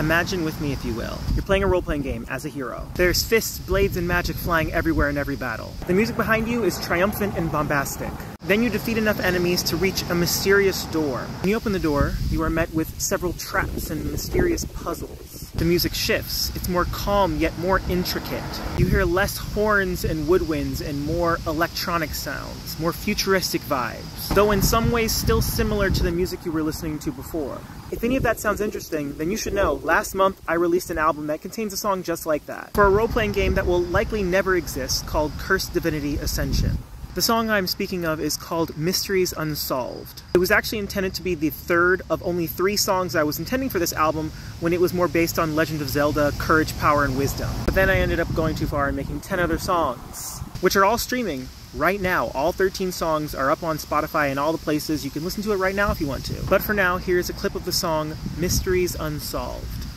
Imagine with me, if you will. You're playing a role-playing game as a hero. There's fists, blades, and magic flying everywhere in every battle. The music behind you is triumphant and bombastic. Then you defeat enough enemies to reach a mysterious door. When you open the door, you are met with several traps and mysterious puzzles. The music shifts. It's more calm, yet more intricate. You hear less horns and woodwinds and more electronic sounds, more futuristic vibes, though in some ways still similar to the music you were listening to before. If any of that sounds interesting, then you should know last month I released an album that contains a song just like that, for a role-playing game that will likely never exist called Cursed Divinity Ascension. The song I'm speaking of is called Mysteries Unsolved. It was actually intended to be the third of only three songs I was intending for this album when it was more based on Legend of Zelda, Courage, Power, and Wisdom. But then I ended up going too far and making 10 other songs, which are all streaming right now. All 13 songs are up on Spotify and all the places. You can listen to it right now if you want to. But for now, here's a clip of the song Mysteries Unsolved.